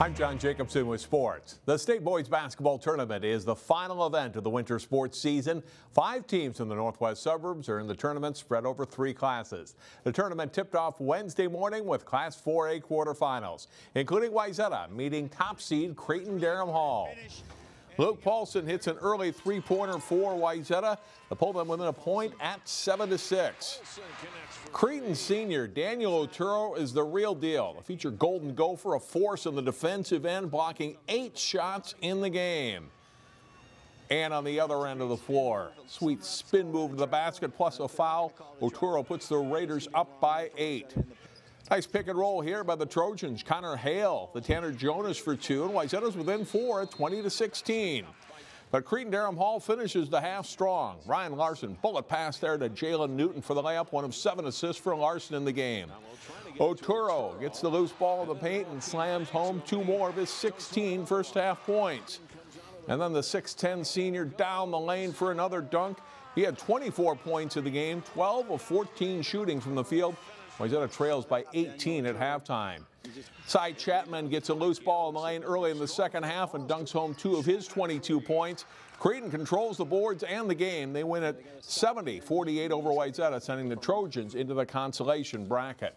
I'm John Jacobson with sports. The state boys basketball tournament is the final event of the winter sports season. Five teams in the northwest suburbs are in the tournament spread over three classes. The tournament tipped off Wednesday morning with Class 4A quarterfinals, including Wayzata meeting top seed Cretin-Derham Hall. Luke Paulson hits an early three-pointer for to pull them within a point at 7 to 6. Cretin senior Daniel Oturu is the real deal. The future Golden Gopher, a force in the defensive end, blocking eight shots in the game. And on the other end of the floor, sweet spin move to the basket plus a foul. Oturu puts the Raiders up by eight. Nice pick and roll here by the Trojans. Connor Hale, the Tanner Jonas for two, and Wayzata's within four at 20 to 16. But Cretin-Derham Hall finishes the half strong. Ryan Larson, bullet pass there to Jalen Newton for the layup, one of seven assists for Larson in the game. Oturu gets the loose ball in the paint and slams home two more of his 16 first half points. And then the 6'10 senior down the lane for another dunk. He had 24 points in the game, 12 of 14 shooting from the field, Wayzata trails by 18 at halftime. Cy Chapman gets a loose ball in the lane early in the second half and dunks home two of his 22 points. Cretin controls the boards and the game. They win at 70-48 over Wayzata, sending the Trojans into the consolation bracket.